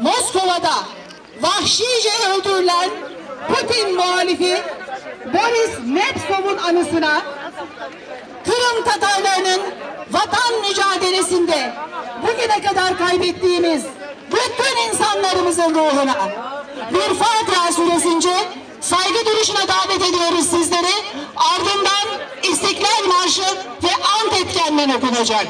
Moskova'da vahşice öldürülen Putin muhalifi Boris Nemtsov'un anısına Kırım Tatarlarının vatan mücadelesinde bugüne kadar kaybettiğimiz bütün insanlarımızın ruhuna bir Fatiha süresince saygı duruşuna davet ediyoruz sizleri. Ardından İstiklal Marşı ve ant etkenleri okunacak.